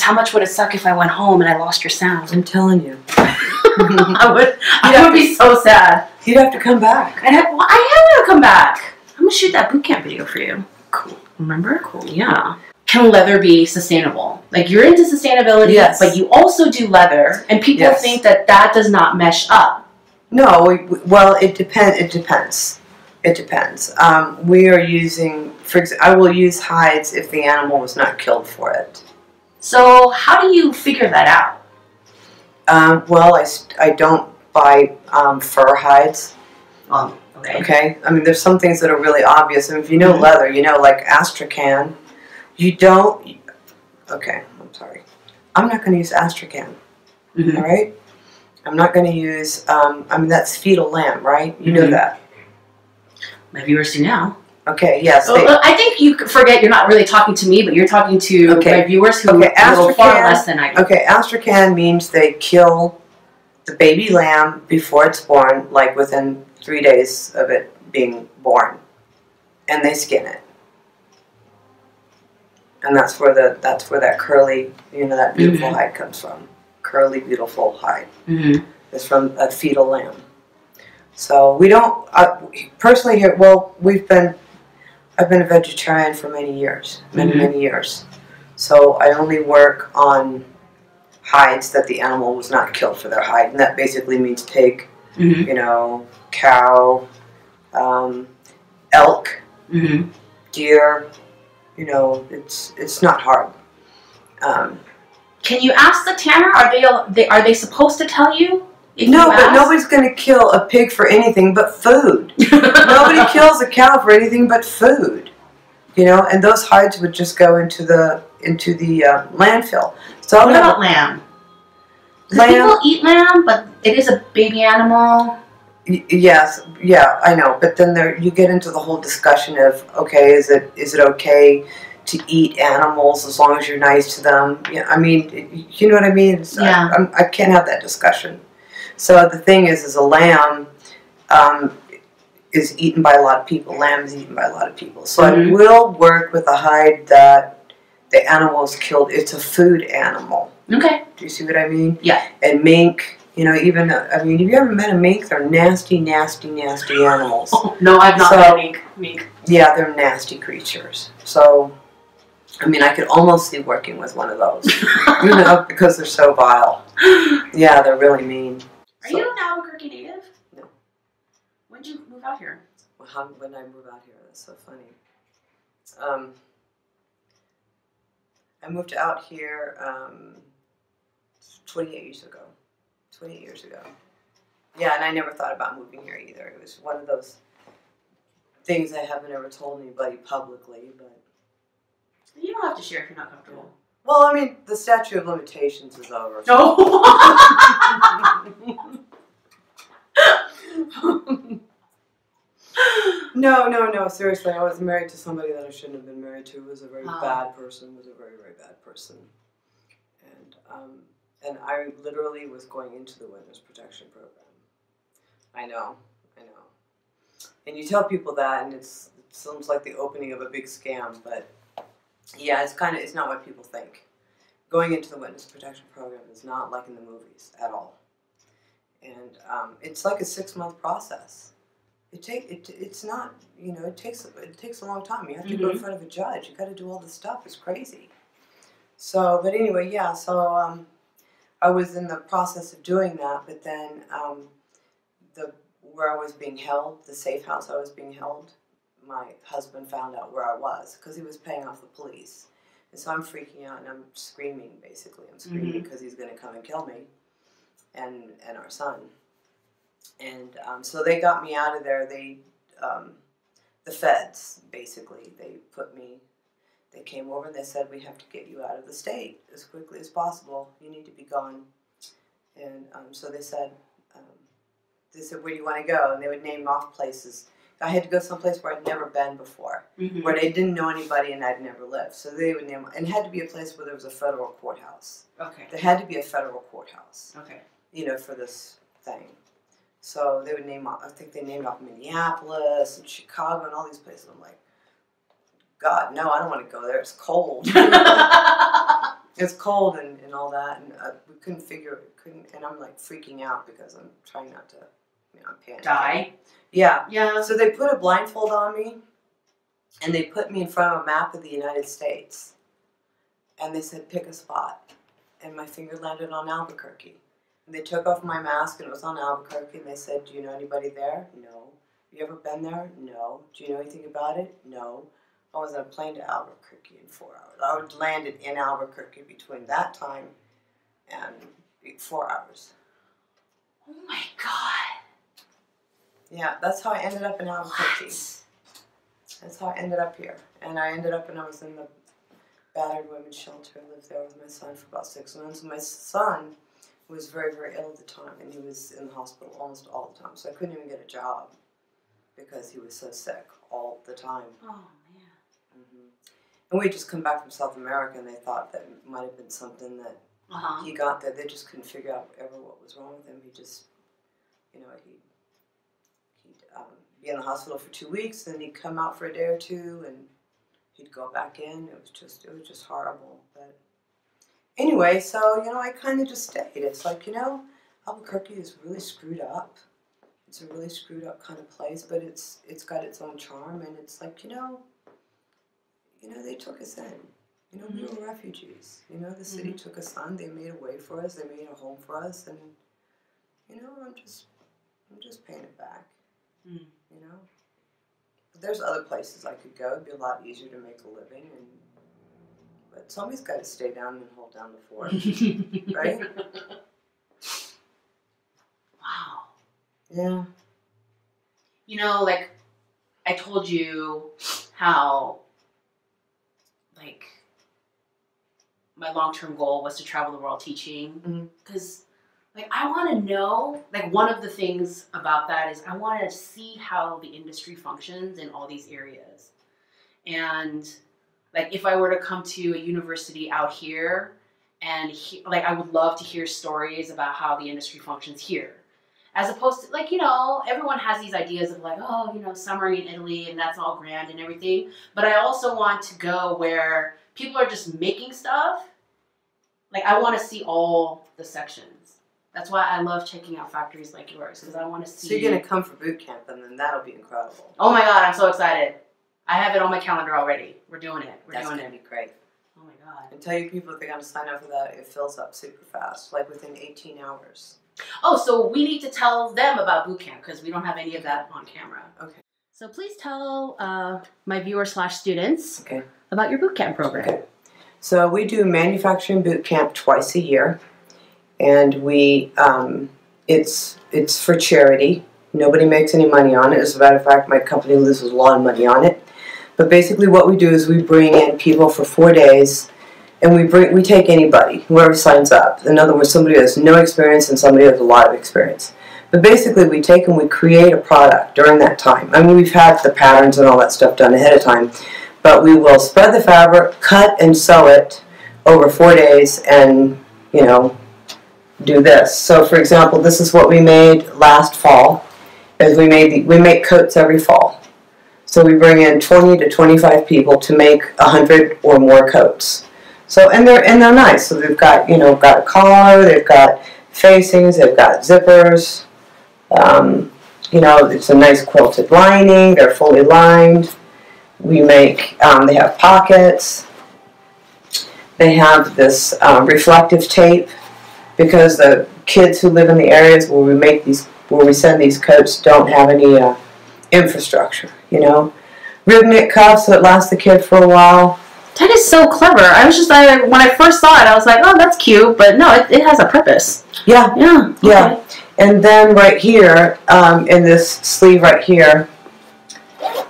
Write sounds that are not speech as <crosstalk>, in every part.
Because how much would it suck if I went home and I lost your sound? I'm telling you. <laughs> I would. <laughs> I would be so sad. You'd have to come back. And I, well, I am gonna come back. I'm gonna shoot that boot camp video for you. Cool. Remember? Cool. Yeah. Can leather be sustainable? Like you're into sustainability, Yes. but you also do leather, and people Yes. think that that does not mesh up. No, we, we- well, it depend. It depends. It depends. Um, we are using, for example, I will use hides if the animal was not killed for it. So how do you figure that out? Um, well, I, I don't buy um, fur hides. Um, okay. Okay, I mean, there's some things that are really obvious. I mean, if you know Mhm. leather, you know, like Astrakhan. You don't. Okay, I'm sorry. I'm not going to use Astrakhan. Mhm. All right. I'm not going to use. Um, I mean, that's fetal lamb, right? You know Mhm. that. My viewers do now. Okay. Yes. They- I think you forget you're not really talking to me, but you're talking to Okay. my viewers who Okay, know far less than I do. Okay, Astrakhan means they kill the baby lamb before it's born, like within three days of it being born, and they skin it. And that's where the that's where that curly, you know, that beautiful Mhm. hide comes from. Curly, beautiful hide. Mhm. It's from a fetal lamb. So we don't uh, personally here. Well, we've been. I've been a vegetarian for many years, many Mhm. many years. So I only work on hides that the animal was not killed for their hide, and that basically means pig, Mhm. you know, cow, um, elk, Mhm. deer. You know, it's it's not hard. Um, Can you ask the tanner? Are they, they are they supposed to tell you? No, but ask? nobody's going to kill a pig for anything but food. <laughs> Nobody kills a cow for anything but food. You know, and those hides would just go into the into the uh, landfill. So What about lamb? 'Cause Lamb- People eat lamb, but it is a baby animal. Y- Yes, yeah, I know. But then there, you get into the whole discussion of okay, is it is it okay to eat animals as long as you're nice to them? Yeah, I mean, you know what I mean. It's- I- Yeah. I'm, I can't have that discussion. So the thing is, is a lamb um, is eaten by a lot of people. Lamb is eaten by a lot of people. So I Mhm. will work with a hide that the animal is killed. It's a food animal. Okay. Do you see what I mean? Yeah. And mink, you know, even I mean, have you ever met a mink? They're nasty, nasty, nasty animals. Oh, no, I've not So- met mink. Mink. Yeah, they're nasty creatures. So, I mean, I could almost see working with one of those, you know, <laughs> because they're so vile. Yeah, they're really mean. Are So- you an Albuquerque native? No. When did you move out here? Well, how, when I move out here, that's so funny. Um, I moved out here um, 28 years ago. 28 years ago. Yeah, and I never thought about moving here either. It was one of those things I haven't ever told anybody publicly, but You don't have to share if you're not comfortable. Well, I mean, the statute of limitations is over. No. no, no, no. Seriously, I was married to somebody that I shouldn't have been married to. Was a very Oh. bad person. Was a very, very bad person. And um, and I literally was going into the witness protection program. I know, I know. And you tell people that, and it's it sounds like the opening of a big scam, but yeah, it's kind of it's not what people think. Going into the witness protection program is not like in the movies at all, and um, it's like a six month process. It take it, it's not you know it takes it takes a long time. You have to go in Mhm. front of a judge. You got to do all this stuff. It's crazy. So, but anyway, yeah. So um, I was in the process of doing that, but then um, the where I was being held, the safe house I was being held, my husband found out where I was because he was paying off the police, and so I'm freaking out and I'm screaming. Basically, I'm screaming because he's going to come and kill me, and and our son. And um, so they got me out of there. They, um, the feds, basically, they put me. They came over and they said, "We have to get you out of the state as quickly as possible. You need to be gone." And um, so they said, um, "They said, where do you want to go?" And they would name off places. I had to go someplace where I'd never been before, Mhm. where they didn't know anybody and I'd never lived. So they would name, and it had to be a place where there was a federal courthouse. Okay. There had to be a federal courthouse Okay. you know, for this thing. So they would name off, I think they named off Minneapolis and Chicago and all these places. I'm like, God, no, I don't want to go there. It's cold. <laughs> It's cold and, and all that, and uh, we couldn't figure it. Couldn't, and I'm like freaking out because I'm trying not to, I'm panicking. Die. Yeah. Yeah. So they put a blindfold on me, and they put me in front of a map of the United States, and they said pick a spot, and my finger landed on Albuquerque. And they took off my mask, and it was on Albuquerque, and they said, "Do you know anybody there?" No. You ever been there? No. Do you know anything about it? No. I was on a plane to Albuquerque in four hours. I would landed in Albuquerque between that time and four hours. Oh my god. Yeah, that's how I ended up in Albuquerque. What? That's how I ended up here. And I ended up and I was in the battered women's shelter. I lived there with my son for about six months. And my son was very, very ill at the time and he was in the hospital almost all the time. So I couldn't even get a job because he was so sick all the time. Oh man. hmm And we had just come back from South America and they thought that it might have been something that Uh huh. he got there. They just couldn't figure out ever what was wrong with him. He just, you know, he be in the hospital for two weeks, then he'd come out for a day or two, and he'd go back in. It was just it was just horrible. But anyway, so you know, I kind of just stayed. It's like you know, Albuquerque is really screwed up. It's a really screwed up kind of place, but it's it's got its own charm, and it's like you know, you know, they took us in. You know, we were mm-hmm. refugees. You know, the city mm-hmm. took us on. They made a way for us. They made a home for us, and you know, I'm just, I'm just paying it back. Mm. You know, there's other places I could go. It'd be a lot easier to make a living, and but somebody's got to stay down and hold down the fort, <laughs> right? Wow. Yeah. You know, like I told you how like my long-term goal was to travel the world teaching because like I want to know like one of the things about that is I want to see how the industry functions in all these areas. And like if I were to come to a university out here and he, like I would love to hear stories about how the industry functions here. As opposed to like you know everyone has these ideas of like oh you know summering in italy and that's all grand and everything. But i also want to go where people are just making stuff. Like i want to see all the sections that's why i love checking out factories like yours because i want to see So you're gonna come for boot camp, and then that'll be incredible. oh my god i'm so excited i have it on my calendar already we're doing it we're That's doing gonna it be great. oh my god And tell you people if they're gonna sign up for that, it fills up super fast, like within 18 hours. oh so we need to tell them about boot camp because we don't have any of that on camera Okay. so please tell uh, my viewers slash students Okay. about your boot camp program Okay. So we do manufacturing boot camp twice a year, and we um, it's it's for charity. Nobody makes any money on it. As a matter of fact, my company loses a lot of money on it. But basically, what we do is we bring in people for four days, and we bring we take anybody, whoever signs up. In other words, somebody who has no experience and somebody has a lot of experience. But basically, we take and we create a product during that time. I mean, we've had the patterns and all that stuff done ahead of time, but we will spread the fabric, cut and sew it over four days, and you know, do this. So, for example, this is what we made last fall. Is we made the, we make coats every fall. So we bring in 20 to 25 people to make 100 or more coats. So and they're and they're nice. So they've got you know got a collar, they've got facings, they've got zippers. Um, you know, it's a nice quilted lining. They're fully lined. We make um, they have pockets. They have this um, reflective tape because the kids who live in the areas where we make these where we send these coats don't have any uh, infrastructure. You know, rib knit cuffs so it lasts the kid for a while. That is so clever. I was just I, when I first saw it, I was like, oh, that's cute, but no, it, it has a purpose. Yeah, Yeah. Yeah. and then right here, um, in this sleeve right here,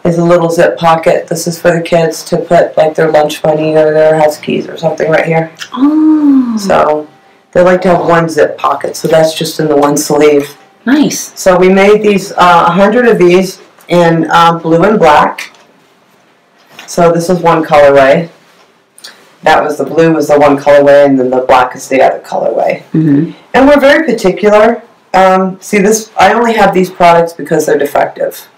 is a little zip pocket. This is for the kids to put like their lunch money or their house keys or something right here. Oh, So they like to have one zip pocket, so that's just in the one sleeve. nice. So we made these, uh, a hundred of these in uh, blue and black. So this is one colorway. That was the blue was the one colorway, and then the black is the other colorway. Mm-hmm. And we're very particular. Um, see this, I only have these products because they're defective.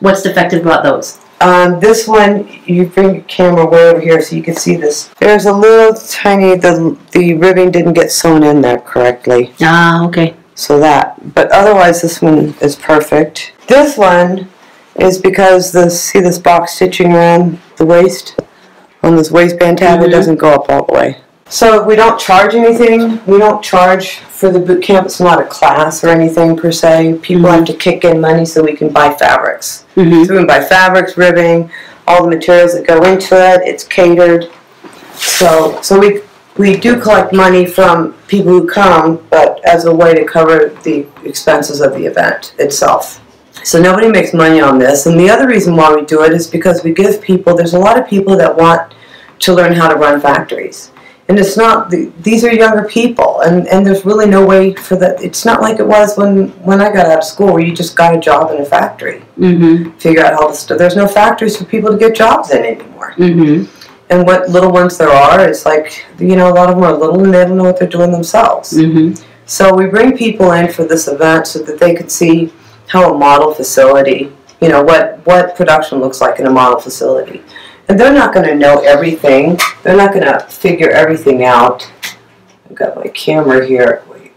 What's defective about those? Um, this one, you bring your camera way over here so you can see this. There's a little tiny, the, the ribbon didn't get sewn in there correctly. Ah, okay. So that, but otherwise this one is perfect. This one is because the, see this box stitching around the waist? On this waistband tab, it Mhm. doesn't go up all the way. So we don't charge anything. We don't charge for the boot camp. It's not a class or anything per se. People Mhm. have to kick in money so we can buy fabrics. Mm-hmm. So we can buy fabrics, ribbing, all the materials that go into it. It's catered. So so we we do collect money from people who come, but as a way to cover the expenses of the event itself. So nobody makes money on this. And the other reason why we do it is because we give people. There's a lot of people that want to learn how to run factories. And it's not, the- these are younger people, and, and there's really no way for that. It's not like it was when, when I got out of school where you just got a job in a factory Mm-hmm. figure out how to st- there's no factories for people to get jobs in anymore Mm-hmm. and what little ones there are it's like you know a lot of them are little and they don't know what they're doing themselves Mm-hmm. so we bring people in for this event so that they could see how a model facility you know what what production looks like in a model facility and they're not going to know everything they're not going to figure everything out i've got my camera here wait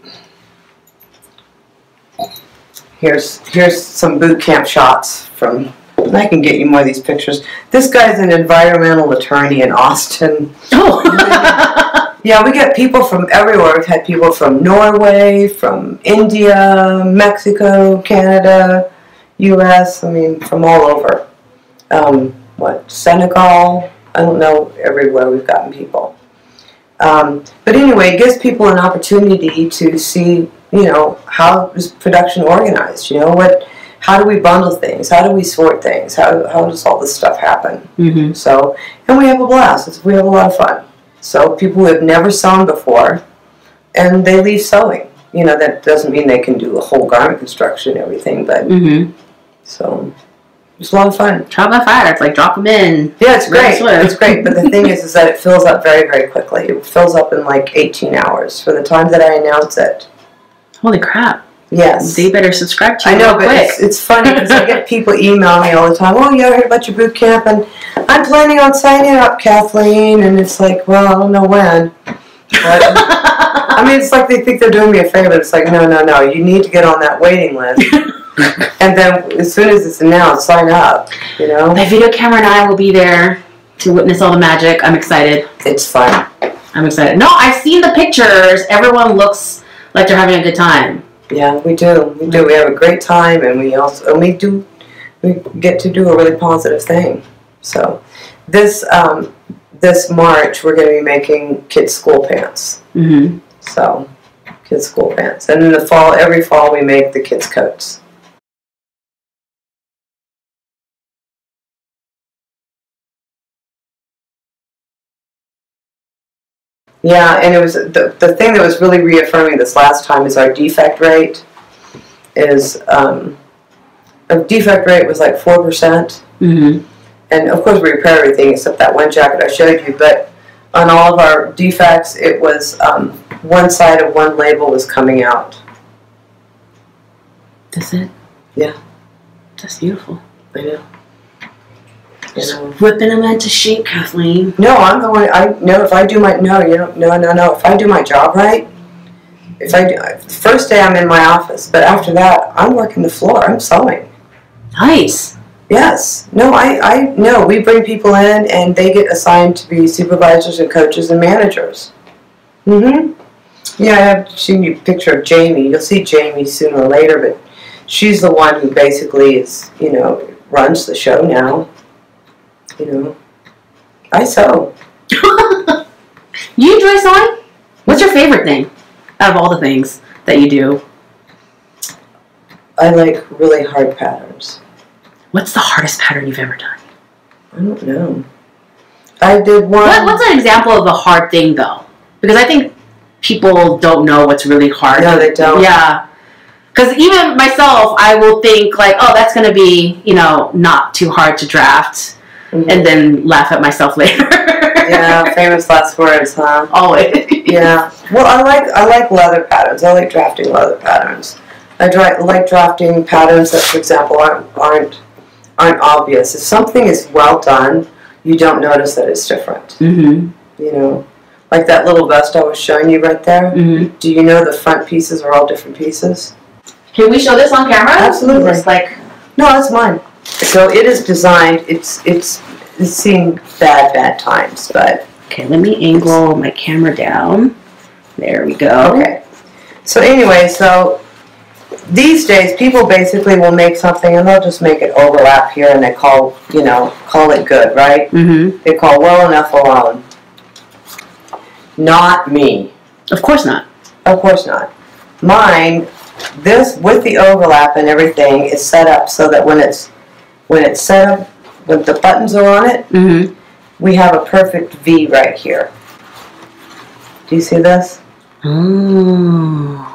here's here's some boot camp shots from and I can get you more of these pictures. This guy's an environmental attorney in Austin. Oh. Yeah, we get people from everywhere. We've had people from Norway, from India, Mexico, Canada, U.S. I mean, from all over. Um, what Senegal? I don't know. Everywhere we've gotten people. Um, but anyway, it gives people an opportunity to see, you know, how is production organized? You know, what, how do we bundle things? How do we sort things? How, how does all this stuff happen? mm-hmm. So, and we have a blast. It's, we have a lot of fun. So people who have never sewn before, and they leave sewing. You know, that doesn't mean they can do a whole garment construction and everything, but Mm-hmm. so it's a lot of fun. Trial by fire. It's like drop them in. Yeah, it's great. It's great. But the thing is, is that it fills up very, very quickly. It fills up in like 18 hours for the time that I announce it. Holy crap. Yes. They better subscribe to you I know, but quick. it's, it's funny because I get <laughs> people email me all the time. Oh, yeah, I heard about your boot camp, and I'm planning on signing up, Kathleen. And it's like, well, I don't know when. But, <laughs> I mean, it's like they think they're doing me a favor. It's like, no, no, no. You need to get on that waiting list, <laughs> and then as soon as it's announced, sign up. You know, My video camera and I will be there to witness all the magic. I'm excited. it's fun. I'm excited. No, I've seen the pictures. Everyone looks like they're having a good time. Yeah, we do. We do. We have a great time, and we also and we do. We get to do a really positive thing. So, this um, this March, we're going to be making kids' school pants. Mm-hmm. So, kids' school pants, and in the fall, every fall, we make the kids' coats. Yeah, and it was the, the thing that was really reaffirming this last time is our defect rate is um, our defect rate was like four percent, Mm-hmm. and of course we repair everything except that one jacket I showed you. But on all of our defects, it was um, one side of one label was coming out. That's it. Yeah. That's beautiful. I know. Just know. whipping them into shape, Kathleen. No, I'm going. I no. If I do my no, you don't. No, no, no. If I do my job right, if I do, the first day I'm in my office, but after that I'm working the floor. I'm sewing. Nice. Yes. No, I, I no. We bring people in and they get assigned to be supervisors and coaches and managers. Mm-hmm. Yeah, I have seen you picture of Jamie. You'll see Jamie sooner or later, but she's the one who basically is, you know, runs the show now. You know, I sew. <laughs> you enjoy sewing? What's your favorite thing out of all the things that you do? I like really hard patterns. What's the hardest pattern you've ever done? I don't know. I did one. What, what's an example of a hard thing, though? Because I think people don't know what's really hard. No, they don't. Yeah. Because even myself, I will think like, oh, that's gonna be, you know, not too hard to draft, Mhm. and then laugh at myself <laughs> later. yeah, famous last words, huh? Always. Yeah. Well, I like I like leather patterns. I like drafting leather patterns. I dra- like drafting patterns that, for example, aren't aren't aren't obvious. If something is well done, you don't notice that it's different. Mm-hmm. You know, like that little vest I was showing you right there. Mm-hmm. Do you know the front pieces are all different pieces? Can we show this on camera? Absolutely. It's like No, that's mine. So it is designed. It's it's it's seen bad bad times, but okay. Let me angle my camera down. There we go. okay. So anyway, so these days people basically will make something and they'll just make it overlap here and they call you know call it good, right? Mm-hmm. They call well enough alone. Not me. Of course not. Of course not. Mine, this with the overlap and everything is set up so that when it's when it's set up, when the buttons are on it, Mm-hmm. we have a perfect V right here. Do you see this? Oh.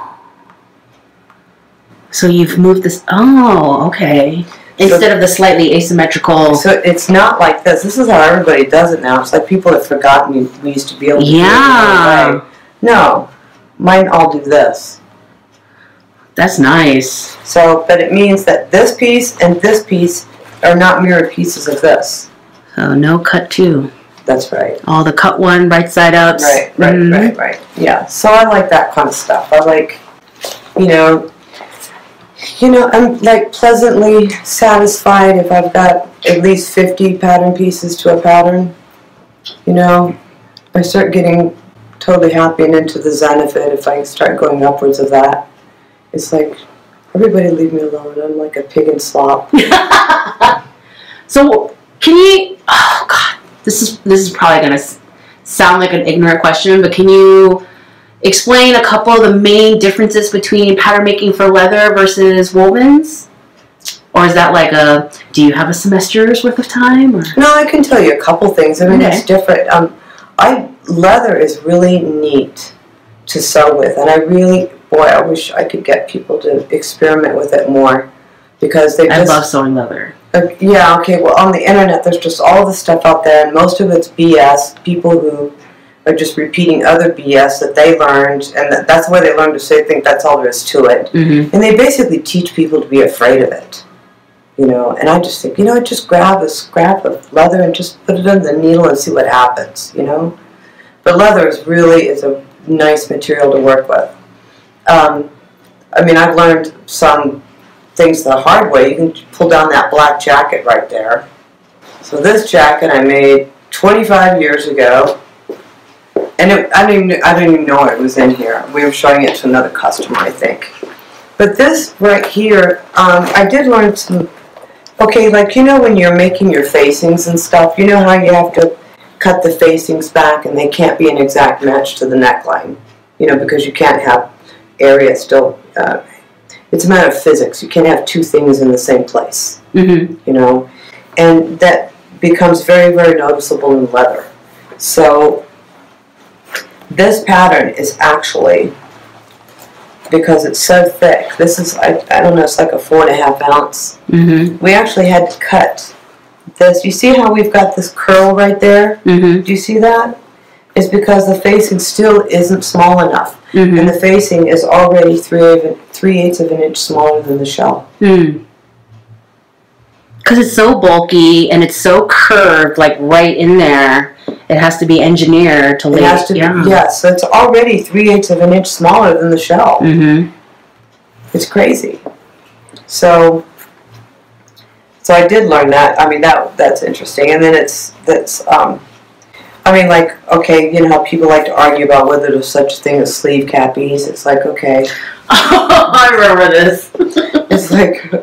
So you've moved this. Oh, okay. Instead of the slightly asymmetrical. So it's not like this. This is how everybody does it now. It's like people have forgotten we, we used to be able to do it Yeah. No, mine all do this. That's nice. So, but it means that this piece and this piece are not mirrored pieces of this. So no cut two. That's right. All the cut one, right side ups. Right, right, Mhm. right, right. Yeah. So I like that kind of stuff. I like, you know, you know, I'm like pleasantly satisfied if I've got at least fifty pattern pieces to a pattern. You know, I start getting totally happy and into the zen of it if I start going upwards of that. It's like everybody leave me alone. I'm like a pig in slop. <laughs> so can you? Oh God, this is this is probably gonna sound like an ignorant question, but can you explain a couple of the main differences between pattern making for leather versus wovens? Or is that like a? Do you have a semester's worth of time? Or No, I can tell you a couple things. I mean, Okay. it's different. Um, I leather is really neat to sew with, and I really, boy, I wish I could get people to experiment with it more because they I just, love sewing leather. uh, yeah, okay. Well, on the internet, there's just all this stuff out there, and most of it's BS. People who are just repeating other BS that they learned, and that, that's where they learned to say, think that's all there is to it. Mm-hmm. And they basically teach people to be afraid of it. You know, and I just think, you know, just grab a scrap of leather and just put it on the needle and see what happens, you know? But leather is really is a nice material to work with. Um, I mean, I've learned some things the hard way. You can pull down that black jacket right there. So this jacket I made 25 years ago. And it, I didn't even, I didn't even know it was in here. We were showing it to another customer, I think. But this right here, um, I did learn some. Okay, like you know when you're making your facings and stuff, you know how you have to cut the facings back and they can't be an exact match to the neckline, you know, because you can't have area still. Uh, it's a matter of physics. You can't have two things in the same place Mm-hmm. you know, and that becomes very, very noticeable in leather. So this pattern is actually because it's so thick. This is I, I don't know, it's like a four and a half ounce. Mm-hmm. We actually had to cut this. You see how we've got this curl right there? Mm-hmm. Do you see that? It's because the facing still isn't small enough, Mm-hmm. and the facing is already three of three eighths of an inch smaller than the shell. Mm. Because it's so bulky and it's so curved, like right in there. It has to be engineered to It lay. has to yeah. be, yes, so it's already three eighths of an inch smaller than the shell. Mm-hmm. It's crazy. So, so I did learn that. I mean, that that's interesting. And then it's that's. Um, I mean, like, okay, you know how people like to argue about whether there's such a thing as sleeve cap ease. It's like, okay, <laughs> I remember this. <laughs> it's like,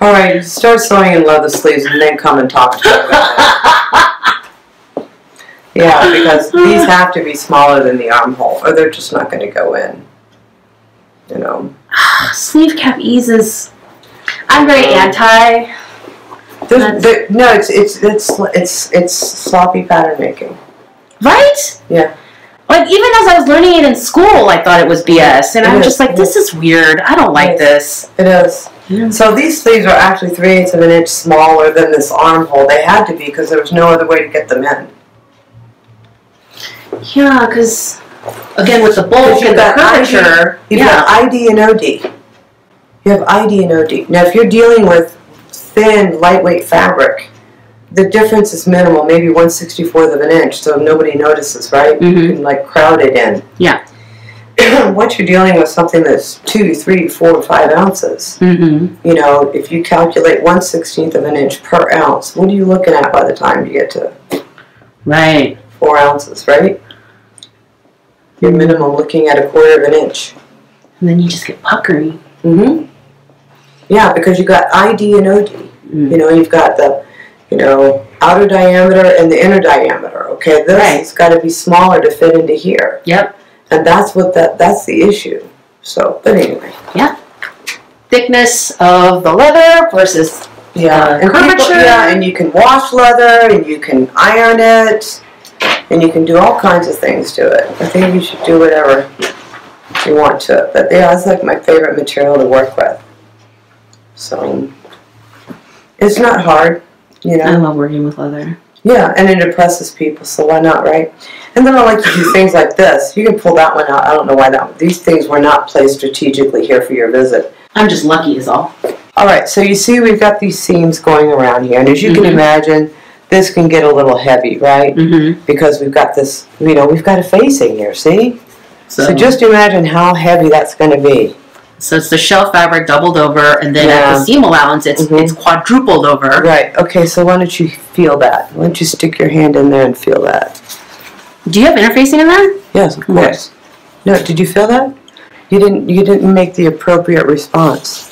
all right, start sewing in leather sleeves and then come and talk to me. <laughs> Yeah, because these have to be smaller than the armhole, or they're just not going to go in. You know. <sighs> Sleeve cap eases. I'm very anti. There's, there, no, it's it's it's it's it's sloppy pattern making. Right? Yeah. Like even as I was learning it in school, I thought it was BS, and It I'm is, just like, this is weird. I don't like It this. It is. Yeah. So these sleeves are actually three eighths of an inch smaller than this armhole. They had to be because there was no other way to get them in. Yeah, because again with the bulk and the curvature, You've yeah. got ID and OD. You have ID and OD. Now, if you're dealing with thin, lightweight fabric, the difference is minimal, maybe one sixty fourth of an inch, so nobody notices, right? You Mhm. can like crowd it in. <clears throat> Yeah. Once you're dealing with something that's two, three, four, five ounces, Mm-hmm. you know, if you calculate one sixteenth of an inch per ounce, what are you looking at by the time you get to Right. four ounces, right? Your minimum looking at a quarter of an inch. And then you just get puckery. Mm-hmm. Yeah, because you got ID and OD. Mm. You know, you've got the, you know, outer diameter and the inner diameter. Okay, this Right. has got to be smaller to fit into here, Yep. and that's what that that's the issue. So, but anyway, Yeah. Thickness of the leather versus yeah, Uh, and people, curvature. yeah, and you can wash leather, and you can iron it, and you can do all kinds of things to it. I think you should do whatever you want to it. But yeah, it's like my favorite material to work with. So it's not hard, you know. I love working with leather. Yeah, and it impresses people, so why not, right? And then I like to do things like this. You can pull that one out. I don't know why that these things were not placed strategically here for your visit. I'm just lucky is all. All right, so you see we've got these seams going around here, and as you can Mhm. imagine, this can get a little heavy, right? Mm-hmm. Because we've got this, you know, we've got a facing here, see? So, So, just imagine how heavy that's going to be. So it's the shell fabric doubled over, and then at the seam allowance, it's Mhm. it's quadrupled over. Right, okay, so why don't you feel that? Why don't you stick your hand in there and feel that? Do you have interfacing in there? Yes, of Okay. course. No, did you feel that? You didn't. You didn't make the appropriate response.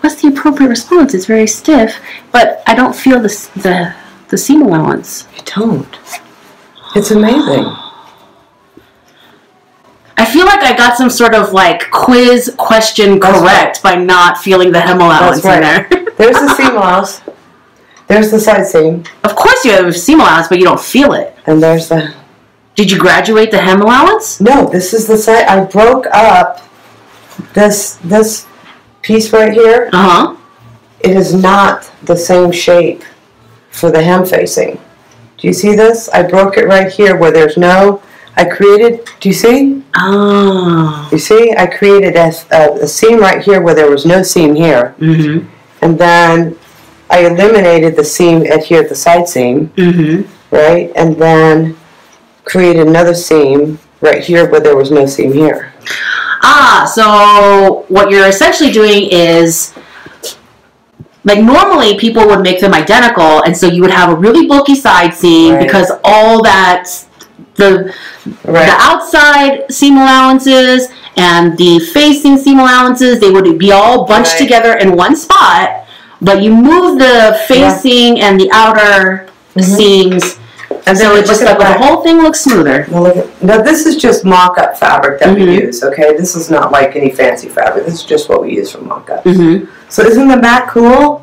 What's the appropriate response? It's very stiff, but I don't feel the the the seam allowance. You don't. It's amazing. I feel like I got some sort of like quiz question That's correct by not feeling the hem allowance That's in there. <laughs> There's the seam allowance. There's the side seam, of course you have a seam allowance, but you don't feel it. and there's the. Did you graduate the hem allowance? No, this is the side. I broke up this this piece right here. Uh huh. It is not the same shape for the hem facing. Do you see this? I broke it right here where there's no. I created. Do you see? Oh. You see? I created a, a, a seam right here where there was no seam here, Mm-hmm. and then I eliminated the seam at here at the side seam, Mm-hmm. right? And then created another seam right here where there was no seam here. Ah, so what you're essentially doing is like normally people would make them identical and so you would have a really bulky side seam Right. because all that the Right. the outside seam allowances and the facing seam allowances they would be all bunched Right. together in one spot but you move the facing and the outer Mhm. seams And so it just like the whole thing looks smoother Now, look at, now this is just mock-up fabric that Mhm. we use. Okay, this is not like any fancy fabric. This is just what we use for mock-up. mm-hmm. So isn't the back cool?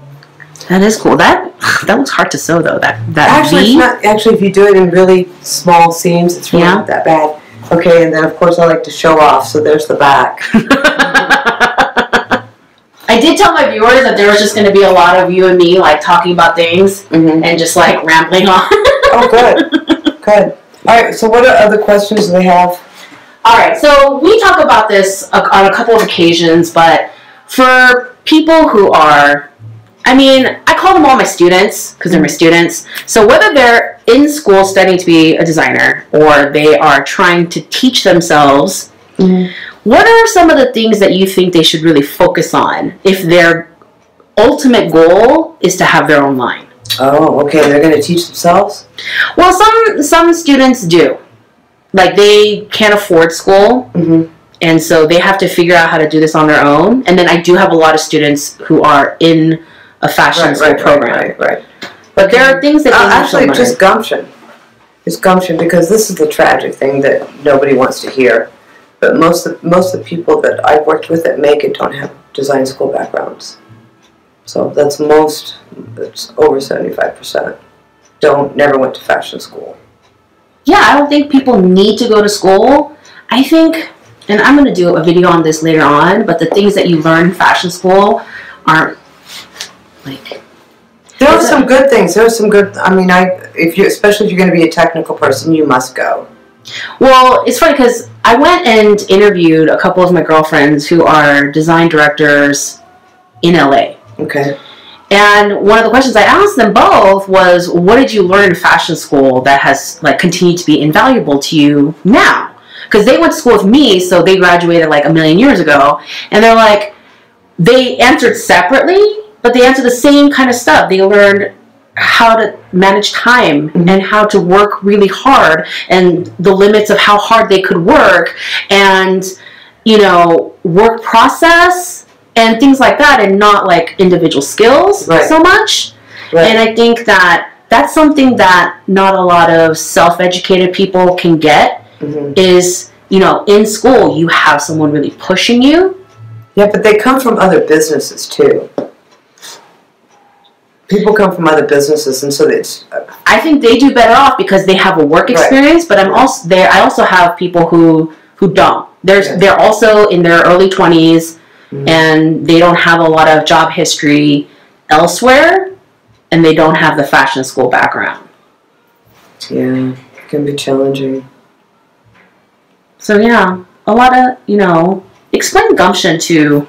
That is cool that <sighs> that looks hard to sew though that that Actually, V. it's not. Actually, if you do it in really small seams, it's really Yeah. not that bad. Okay, and then of course I like to show off. So there's the back. <laughs> I did tell my viewers that there was just going to be a lot of you and me like talking about things Mm-hmm. and just like rambling on. Oh, good, <laughs> good. All right. So what other questions do they have? All right, so we talk about this on a couple of occasions, but for people who are, I mean, I call them all my students because they're my students. So whether they're in school studying to be a designer or they are trying to teach themselves Mhm. What are some of the things that you think they should really focus on if their ultimate goal is to have their own line? Oh, okay. They're going to teach themselves. Well, some some students do. Like they can't afford school, Mm-hmm. and so they have to figure out how to do this on their own. And then I do have a lot of students who are in a fashion Right, right, program. right, right. But there are things that Uh, actually, just gumption. It's gumption because this is the tragic thing that nobody wants to hear. But most of most of the people that I've worked with that make it don't have design school backgrounds. So that's most. It's over seventy five percent. Don't never went to fashion school. yeah, I don't think people need to go to school. I think, and I'm going to do a video on this later on, but the things that you learn in fashion school aren't like There are some good things. There are some good. I mean, I if you especially if you're going to be a technical person, you must go. Well, it's funny because I went and interviewed a couple of my girlfriends who are design directors in LA. Okay. And one of the questions I asked them both was, "What did you learn in fashion school that has like continued to be invaluable to you now?" Because they went to school with me, so they graduated like a million years ago, and they're like, they answered separately, but they answer the same kind of stuff. They learned how to manage time Mhm. and how to work really hard and the limits of how hard they could work and you know work process and things like that and not like individual skills Right. so much Right. and i think that that's something that not a lot of self-educated people can get Mhm. is you know in school you have someone really pushing you Yeah, but they come from other businesses too. People come from other businesses, and so it's I think they do better off because they have a work Right. experience. But I'm also there. I also have people who who don't. There's Yeah. they're also in their early 20s Mhm. and they don't have a lot of job history elsewhere, and they don't have the fashion school background. yeah, it can be challenging. So yeah, a lot of you know explain gumption to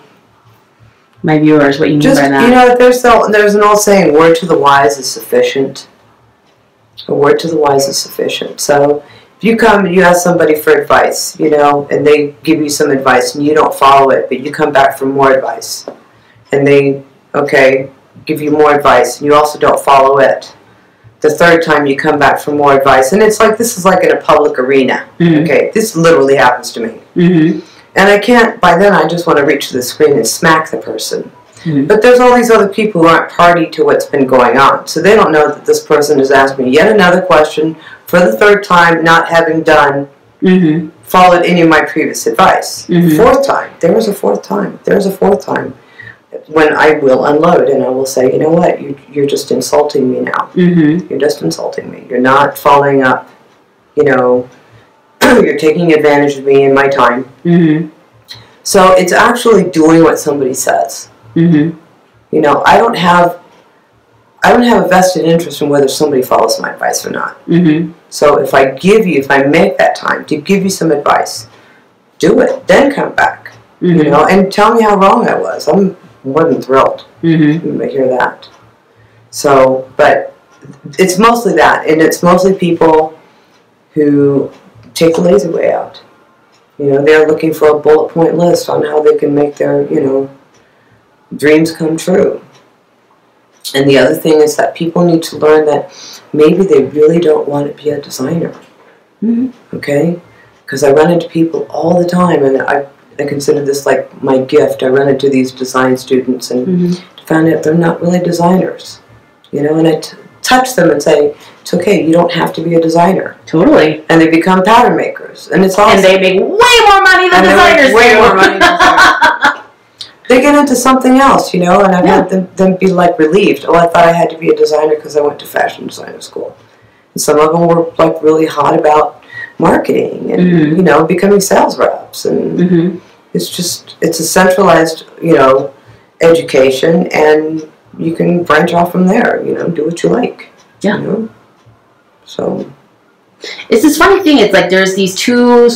my viewers what you mean Just by that. you know, there's the, there's an old saying, "Word to the wise is sufficient." A word to the wise is sufficient. So if you come and you ask somebody for advice, you know, and they give you some advice and you don't follow it, but you come back for more advice, and they okay give you more advice and you also don't follow it. The third time you come back for more advice, and it's like this is like in a public arena. Mhm. Okay, this literally happens to me. hmm And I can't, by then, I just want to reach the screen and smack the person. Mhm. But there's all these other people who aren't party to what's been going on. So they don't know that this person has asked me yet another question for the third time, not having done, hmm followed any of my previous advice. Mhm. Fourth time. There was a fourth time. There's a fourth time when I will unload and I will say, you know what, you, you're just insulting me now. hmm You're just insulting me. You're not following up, you know, <clears throat> you're taking advantage of me and my time. hmm So it's actually doing what somebody says. hmm You know, I don't have I don't have a vested interest in whether somebody follows my advice or not. hmm So if I give you, if I make that time to give you some advice, do it. Then come back. You know, and tell me how wrong I was. I'm more than thrilled hmm to hear that. So, but it's mostly that, and it's mostly people who take the lazy way out. You know, they're looking for a bullet point list on how they can make their, you know, dreams come true. And the other thing is that people need to learn that maybe they really don't want to be a designer. Mhm. Okay? Because I run into people all the time, and I, I consider this like my gift. I run into these design students and hmm found out they're not really designers. You know, and I t- touch them and say, it's okay, you don't have to be a designer. Totally. And they become pattern makers. And it's awesome. And they make way more money than And they make designers way do. more <laughs> money than they get into something else, you know, and I've Yeah. had them, them be like relieved. Oh, I thought I had to be a designer because I went to fashion designer school. And some of them were like really hot about marketing and, Mhm. you know, becoming sales reps. And hmm it's just, it's a centralized, you know, education and you can branch off from there, you know, do what you like. Yeah. You know? So, It's this funny thing. It's like there's these two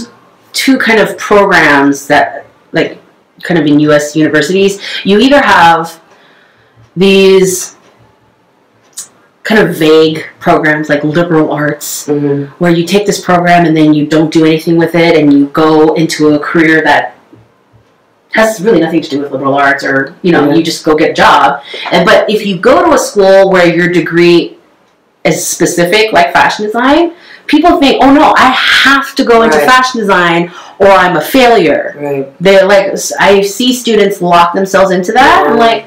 two kind of programs that like kind of in U.S. universities. You either have these kind of vague programs like liberal arts mhm. where you take this program and then you don't do anything with it and you go into a career that has really nothing to do with liberal arts or you know Yeah. you just go get a job and but if you go to a school where your degree is specific like fashion design people think oh no i have to go into Right. fashion design or i'm a failure right. they're like i see students lock themselves into that i'm like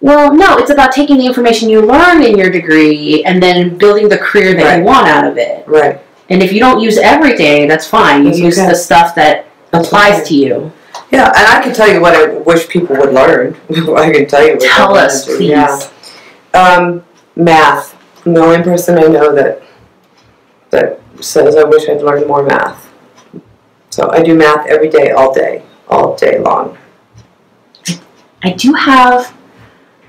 well no it's about taking the information you learn in your degree and then building the career that Right. you want out of it Right. and if you don't use everything that's fine you use the stuff that applies to you Yeah, and I can tell you what I wish people would learn. <laughs> I can tell you what I tell us please Yeah. Um, math. I'm the only person I know that that says I wish I'd learned more math. So I do math every day, all day, all day long. i do have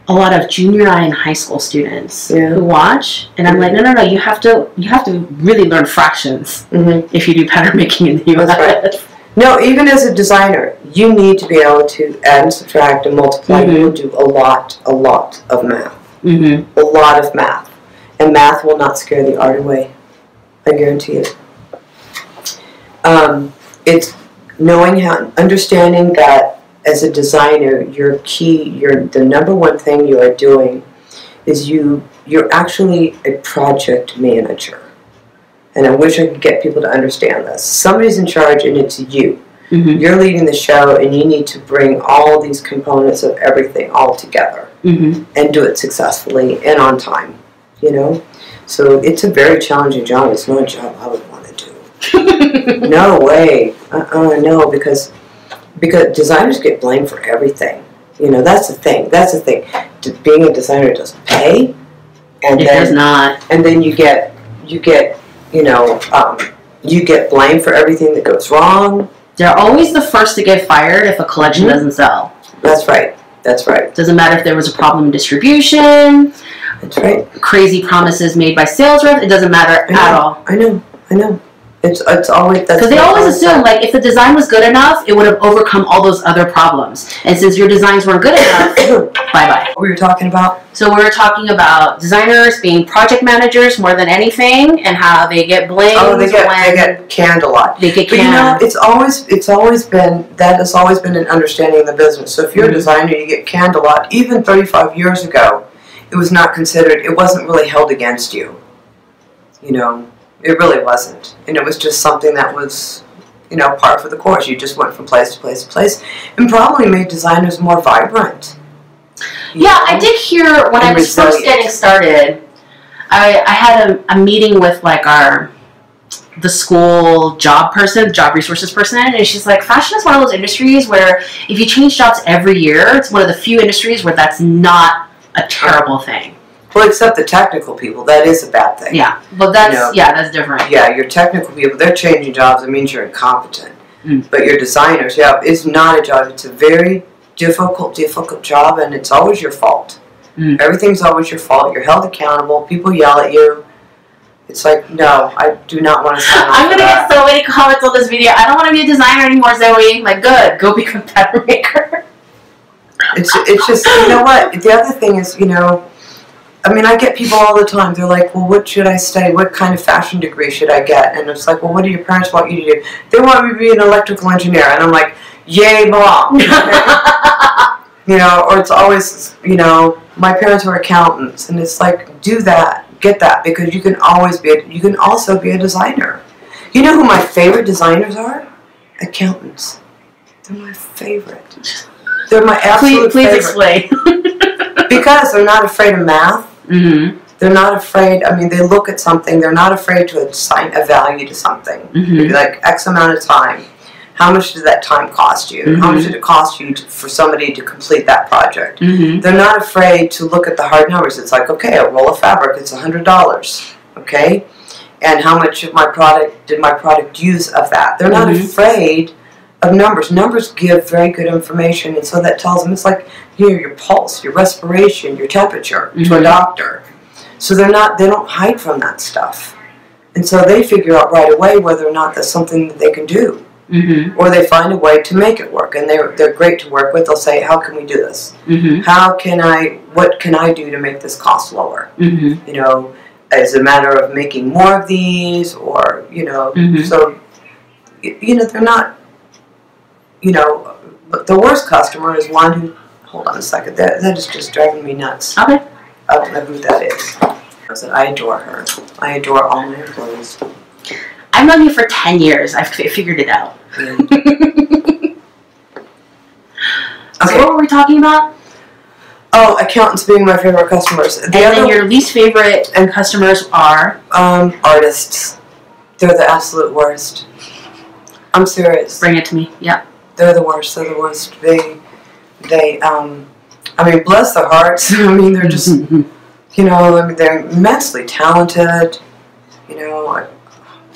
a lot of junior high and high school students Yeah. who watch and i'm like no no no you have to you have to really learn fractions hmm if you do pattern making in the us <laughs> No, even as a designer, you need to be able to add subtract and multiply. Mhm. You will do a lot, a lot of math. Mm-hmm. A lot of math. And math will not scare the art away. I guarantee it. Um, it's knowing how, understanding that as a designer, your key, your the number one thing you are doing is you you're actually a project manager. And I wish I could get people to understand this. Somebody's in charge and it's you. Mm-hmm. You're leading the show and you need to bring all these components of everything all together Mm-hmm. and do it successfully and on time. You know? So it's a very challenging job. It's not a job I would want to do. <laughs> no way. Uh-uh, no, because because designers get blamed for everything. You know, that's the thing. That's the thing. Being a designer doesn't pay, and it then does not. and then you get you get you know um, you get blamed for everything that goes wrong. They're always the first to get fired if a collection Mhm. doesn't sell. That's right. That's right. Doesn't matter if there was a problem in distribution, That's right. crazy promises made by sales reps. It doesn't matter at all. I know. I know. It's it's always that's Because they always assume, like, if the design was good enough, it would have overcome all those other problems. And since your designs weren't good enough, <coughs> bye bye. what were you talking about? So we were talking about designers being project managers more than anything, and how they get blamed Oh, they get they get canned a lot. they get But you know, it's always it's always been that has always been an understanding of the business. So if you're Mhm. a designer, you get canned a lot. Even 35 years ago, it was not considered. It wasn't really held against you. You know, it really wasn't, and it was just something that was, you know, par for the course. You just went from place to place to place, and probably made designers more vibrant. Yeah, I did hear when I And was first getting started. I I had a, a meeting with like our the school job person, job resources person, and she's like, fashion is one of those industries where if you change jobs every year, it's one of the few industries where that's not a terrible thing. Well, except the technical people, that is a bad thing. Yeah, but that's No. yeah, that's different. yeah, your technical people, they're changing jobs. It means you're incompetent. Mm. But your designers, yeah, it's not a job. It's a very difficult, difficult job, and it's always your fault. Mm. Everything's always your fault. You're held accountable. People yell at you. It's like, no, I do not want to sign I'm gonna get so many comments on this video. I don't want to be a designer anymore, Zoe. Like, good, go become a <laughs> pattern maker. It's it's just you know what. The other thing is, you know, I mean, I get people all the time. They're like, well, what should I study? What kind of fashion degree should I get? And it's like, well, what do your parents want you to do? They want me to be an electrical engineer, and I'm like, yay, mom. <laughs> you know, or it's always, you know, my parents were accountants, and it's like, do that, get that, because you can always be, a, you can also be a designer. You know who my favorite designers are? Accountants. They're my favorite. They're my absolute please, please favorite explain. <laughs> because they're not afraid of math. Mm-hmm. They're not afraid. I mean, they look at something. They're not afraid to assign a value to something. Mm-hmm. Like X amount of time. How much did that time cost you? How much did it cost you to, for somebody to complete that project? Mm-hmm. They're not afraid to look at the hard numbers. It's like, okay, a roll of fabric, it's hundred dollars. Okay, and how much of my product did my product use of that? They're not Mhm. afraid of numbers. Numbers give very good information, and so that tells them it's like you know, your pulse, your respiration, your temperature to a Mhm. doctor. So they're not they don't hide from that stuff, and so they figure out right away whether or not that's something that they can do Mm-hmm. or they find a way to make it work and they're, they're great to work with they'll say how can we do this Mm-hmm. how can i what can i do to make this cost lower Mm-hmm. you know as a matter of making more of these or you know Mhm. so you know they're not you know the worst customer is one who hold on a second that, that is just driving me nuts Okay. i don't know who that is I said, I adore her. I adore all my employees. I've known you for 10 years. I've fi- figured it out. Yeah. <laughs> So Okay. what were we talking about? Oh, accountants being my favorite customers. The and other then your least favorite and- customers are um, artists. They're the absolute worst. I'm serious. bring it to me. Yeah. They're the worst. They're the worst. They, they. Um, I mean, bless their hearts. <laughs> I mean, they're just. <laughs> You know, I mean, they're immensely talented. You know, I,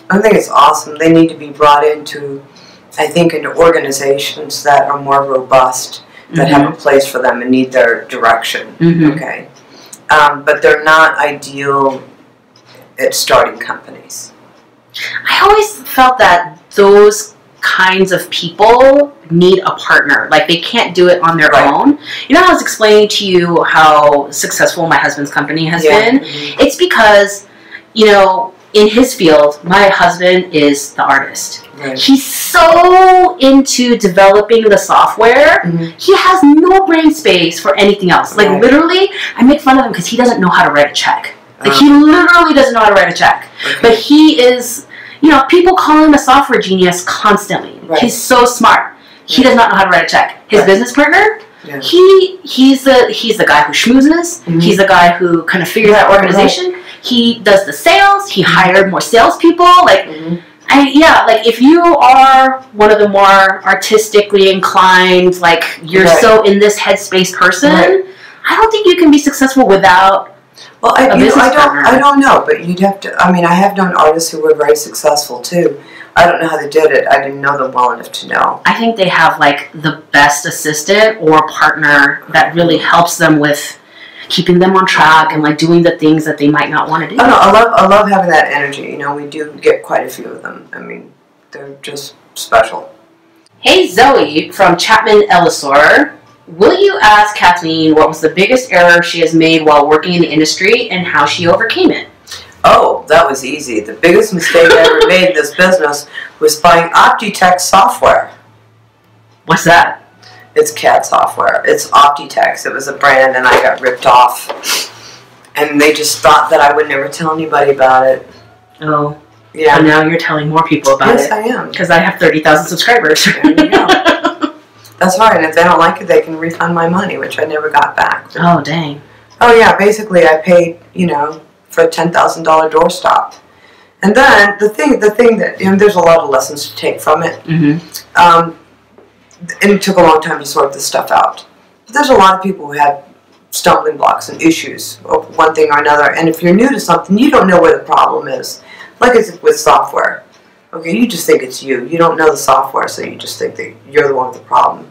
I think it's awesome. They need to be brought into, I think, into organizations that are more robust, that have a place for them and need their direction. Mhm. Okay. Um, but they're not ideal at starting companies. I always felt that those kinds of people need a partner. Like they can't do it on their Right. own. You know, I was explaining to you how successful my husband's company has Yeah. been. Mhm. It's because, you know, in his field, my husband is the artist. Right. He's so into developing the software. Mhm. He has no brain space for anything else. Like Right. literally, I make fun of him because he doesn't know how to write a check. Like Uh. he literally doesn't know how to write a check. Okay. But he is, you know, people call him a software genius constantly. Right. He's so smart. He Right. does not know how to write a check. His Right. business partner, Yeah. he he's the he's the guy who schmoozes. Mhm. He's the guy who kind of figures out organization. He does the sales. He hired more salespeople. Like Mhm. I yeah, like if you are one of the more artistically inclined, like you're so in this headspace person. I don't think you can be successful without. Well, I, a you know, I don't. I don't know, but you'd have to. I mean, I have known artists who were very successful too. I don't know how they did it. I didn't know them well enough to know. I think they have like the best assistant or partner that really helps them with keeping them on track and like doing the things that they might not want to do. Know. I love, I love having that energy. You know, we do get quite a few of them. I mean, they're just special. Hey Zoe from Chapman Ellisor, will you ask Kathleen what was the biggest error she has made while working in the industry and how she overcame it? Oh, that was easy. The biggest mistake I ever <laughs> made in this business was buying Optitex software. What's that? It's CAD software. It's Optitex. It was a brand, and I got ripped off. And they just thought that I would never tell anybody about it. Oh, Yeah. and now you're telling more people about yes, it Yes, I am. because I have thirty thousand subscribers. There you go. <laughs> That's right. And if they don't like it, they can refund my money, which I never got back. oh dang! Oh yeah, basically I paid, you know, for a ten thousand dollar doorstop. And then the thing, the thing that you know, there's a lot of lessons to take from it. Mm-hmm. Um, and it took a long time to sort this stuff out. But there's a lot of people who have stumbling blocks and issues of one thing or another. And if you're new to something, you don't know where the problem is. Like it's with software. Okay, you just think it's you. You don't know the software, so you just think that you're the one with the problem.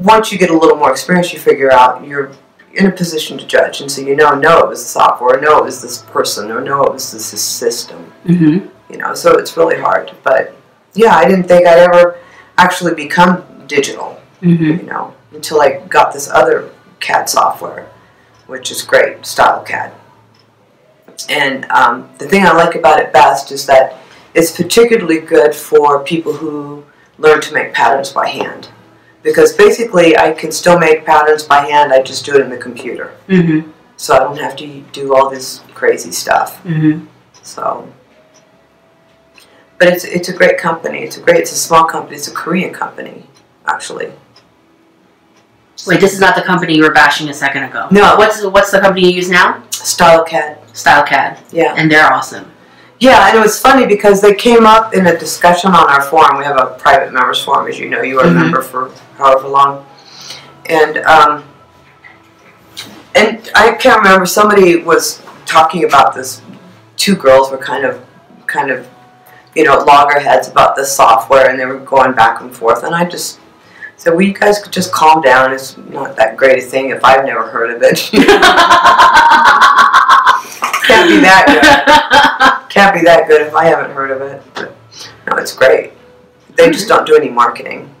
Once you get a little more experience, you figure out you're in a position to judge, and so you know, no, it was the software, no, it was this person, or no, it was this system. Hmm you know so it's really hard. But yeah i didn't think i'd ever actually become digital hmm you know until i got this other cad software which is great StyleCAD and um, the thing i like about it best is that it's particularly good for people who learn to make patterns by hand because basically i can still make patterns by hand i just do it in the computer hmm so i don't have to do all this crazy stuff hmm so, but it's it's a great company. It's a great. It's a small company. It's a Korean company, actually. Wait, this is not the company you were bashing a second ago. No. What's what's the company you use now? StyleCAD. StyleCAD, Yeah, and they're awesome. Yeah, and it was funny because they came up in a discussion on our forum. We have a private members forum, as you know. You are a Mhm. member for however long, and um, and I can't remember. Somebody was talking about this. Two girls were kind of, kind of, you know, loggerheads about this software, and they were going back and forth. And I just said, "Well, you guys could just calm down. It's not that great a thing if I've never heard of it. <laughs> Can't be that good. <laughs> Can't be that good if I haven't heard of it. But no, it's great. They just mm-hmm. don't do any marketing.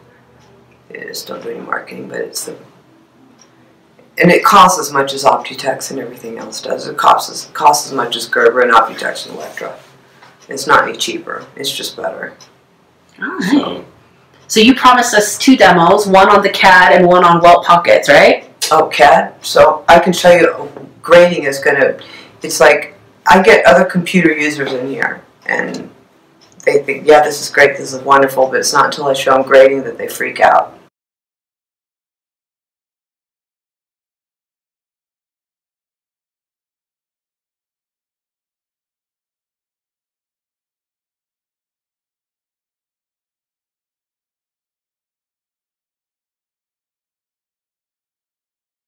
They just don't do any marketing, but it's the and it costs as much as Optitex and everything else does. It costs as, costs as much as Gerber and Optitex and Lectra. It's not any cheaper. It's just better. All right. So you promised us two demos, one on the CAD and one on Welt Pockets, right? Oh, CAD. So I can show you. Grading is gonna. It's like I get other computer users in here, and they think, yeah, this is great, this is wonderful, but it's not until I show them grading that they freak out.